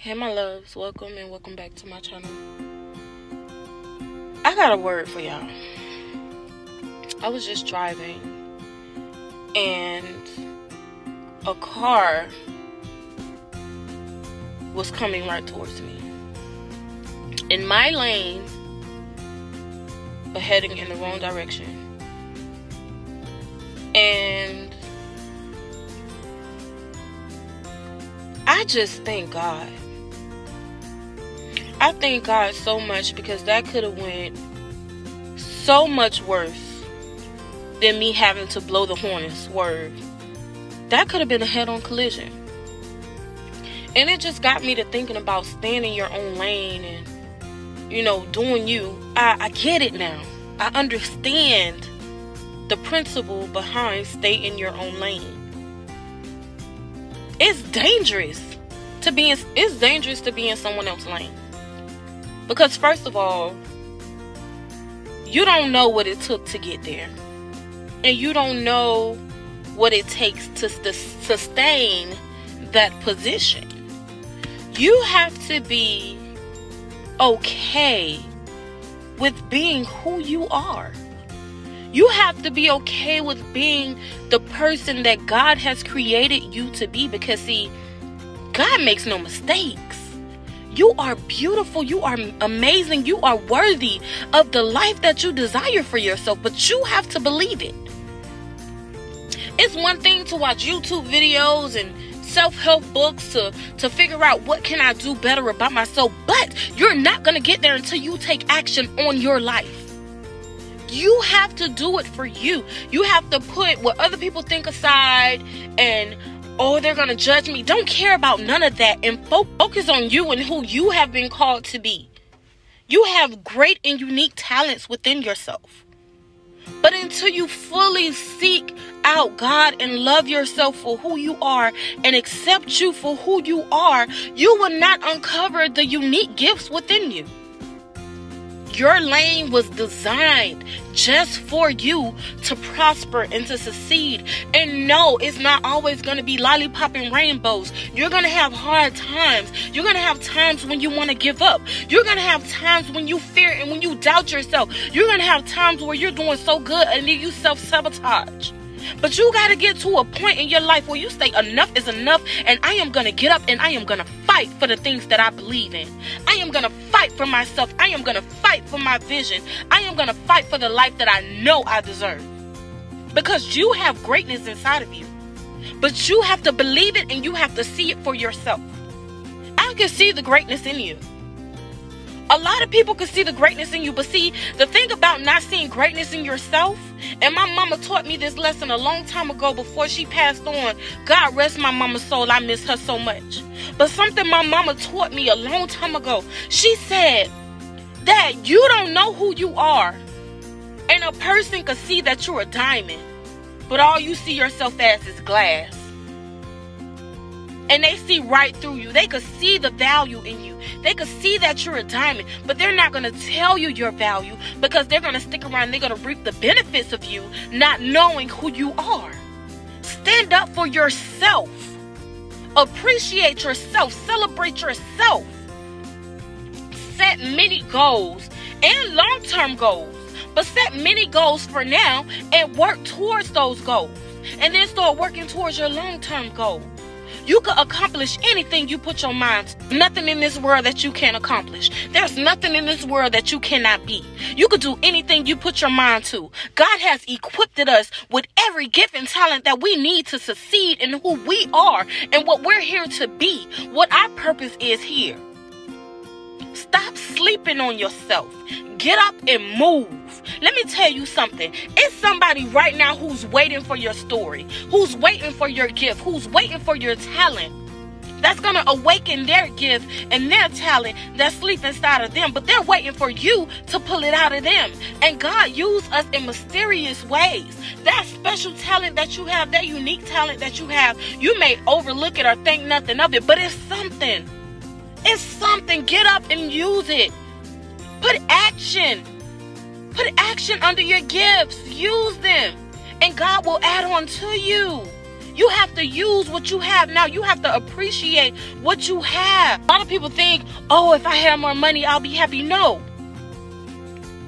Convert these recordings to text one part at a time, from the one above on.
Hey, my loves, welcome and welcome back to my channel. I got a word for y'all. I was just driving and a car was coming right towards me. In my lane, but heading in the wrong direction. And I just thank God. I thank God so much because that could have went so much worse than me having to blow the horn and swerve. That could have been a head-on collision. And it just got me to thinking about staying in your own lane and, you know, doing you. I, I get it now. I understand the principle behind stay in your own lane. It's dangerous to be in, it's dangerous to be in someone else's lane. Because first of all, you don't know what it took to get there. And you don't know what it takes to sustain that position. You have to be okay with being who you are. You have to be okay with being the person that God has created you to be because, see, God makes no mistakes. You are beautiful. You are amazing. You are worthy of the life that you desire for yourself, but you have to believe it. It's one thing to watch YouTube videos and self-help books to to figure out what can I do better about myself, but you're not going to get there until you take action on your life. You have to do it for you. You have to put what other people think aside and oh, they're going to judge me. Don't care about none of that and fo- focus on you and who you have been called to be. You have great and unique talents within yourself. But until you fully seek out God and love yourself for who you are and accept you for who you are, you will not uncover the unique gifts within you. Your lane was designed just for you to prosper and to succeed. And no, it's not always going to be lollipopping rainbows. You're going to have hard times. You're going to have times when you want to give up. You're going to have times when you fear and when you doubt yourself. You're going to have times where you're doing so good and then you self sabotage. But you got to get to a point in your life where you say, enough is enough, and I am going to get up and I am going to fight for the things that I believe in. I am going to fight for myself. I am going to fight for my vision. I am going to fight for the life that I know I deserve. Because you have greatness inside of you. But you have to believe it and you have to see it for yourself. I can see the greatness in you. A lot of people can see the greatness in you, but see, the thing about not seeing greatness in yourself, and my mama taught me this lesson a long time ago before she passed on. God rest my mama's soul, I miss her so much. But something my mama taught me a long time ago, she said that you don't know who you are. And a person could see that you're a diamond, but all you see yourself as is glass and they see right through you. They could see the value in you. They could see that you're a diamond, but they're not going to tell you your value because they're going to stick around. They're going to reap the benefits of you not knowing who you are. Stand up for yourself. Appreciate yourself. Celebrate yourself. Set many goals and long term goals, but set many goals for now and work towards those goals. And then start working towards your long term goals. You can accomplish anything you put your mind to. Nothing in this world that you can't accomplish. There's nothing in this world that you cannot be. You could do anything you put your mind to. God has equipped us with every gift and talent that we need to succeed in who we are and what we're here to be, what our purpose is here. Stop sleeping on yourself. Get up and move. Let me tell you something. It's somebody right now who's waiting for your story, who's waiting for your gift, who's waiting for your talent. That's going to awaken their gift and their talent that sleep inside of them. But they're waiting for you to pull it out of them. And God used us in mysterious ways. That special talent that you have, that unique talent that you have, you may overlook it or think nothing of it, but it's something. It's something. Get up and use it. Put action. Put action under your gifts. Use them. And God will add on to you. You have to use what you have now. You have to appreciate what you have. A lot of people think, oh, if I have more money, I'll be happy. No.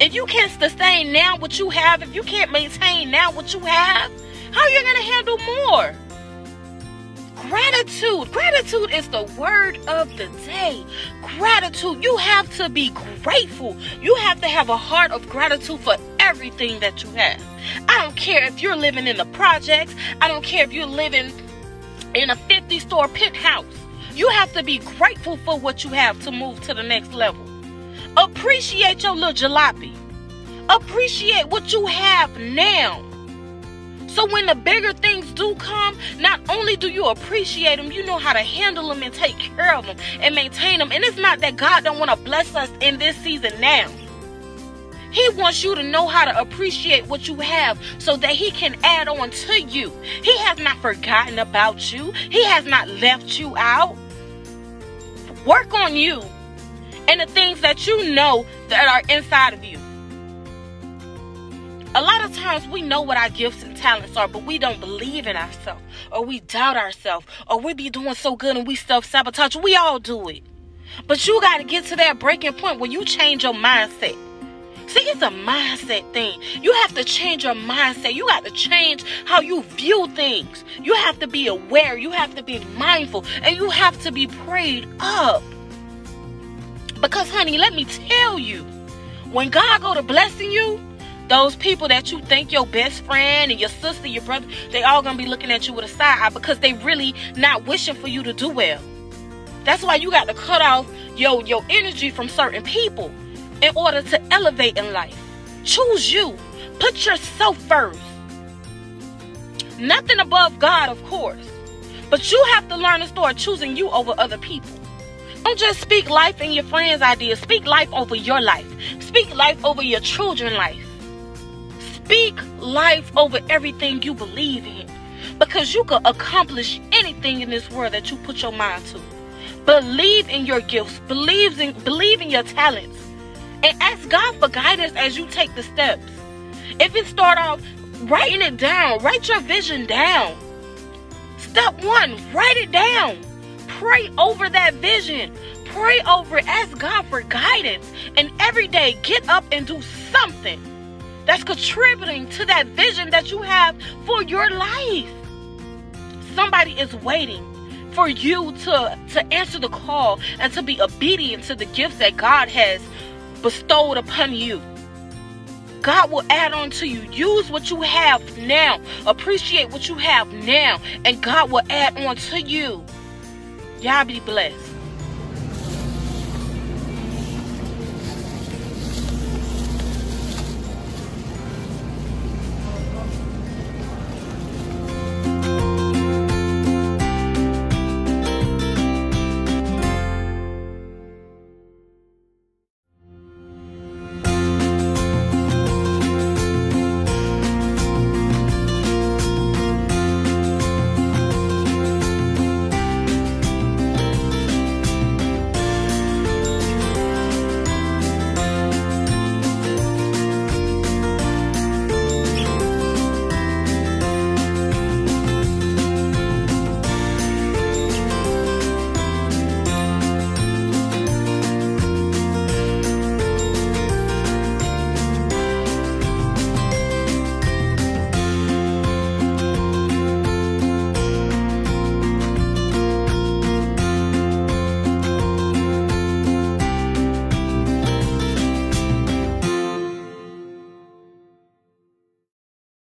If you can't sustain now what you have, if you can't maintain now what you have, how are you going to handle more? Gratitude. Gratitude is the word of the day. Gratitude. You have to be grateful. You have to have a heart of gratitude for everything that you have. I don't care if you're living in the projects. I don't care if you're living in a 50 store penthouse. You have to be grateful for what you have to move to the next level. Appreciate your little jalopy. Appreciate what you have now. So when the bigger things do come, not only do you appreciate them, you know how to handle them and take care of them and maintain them. And it's not that God don't want to bless us in this season now. He wants you to know how to appreciate what you have so that he can add on to you. He has not forgotten about you. He has not left you out. Work on you and the things that you know that are inside of you a lot of times we know what our gifts and talents are, but we don't believe in ourselves, or we doubt ourselves, or we be doing so good and we self sabotage. We all do it. But you got to get to that breaking point where you change your mindset. See, it's a mindset thing. You have to change your mindset. You got to change how you view things. You have to be aware. You have to be mindful. And you have to be prayed up. Because, honey, let me tell you, when God go to blessing you, those people that you think your best friend and your sister, your brother, they all gonna be looking at you with a side eye because they really not wishing for you to do well. That's why you got to cut off your your energy from certain people in order to elevate in life. Choose you. Put yourself first. Nothing above God, of course. But you have to learn to start choosing you over other people. Don't just speak life in your friends' ideas. Speak life over your life. Speak life over your children's life. Speak life over everything you believe in because you can accomplish anything in this world that you put your mind to. Believe in your gifts, believe in, believe in your talents, and ask God for guidance as you take the steps. If it start off writing it down, write your vision down. Step one, write it down. Pray over that vision. Pray over it. Ask God for guidance. And every day, get up and do something that's contributing to that vision that you have for your life. Somebody is waiting for you to, to answer the call and to be obedient to the gifts that God has bestowed upon you. God will add on to you. Use what you have now. Appreciate what you have now. And God will add on to you. Y'all be blessed.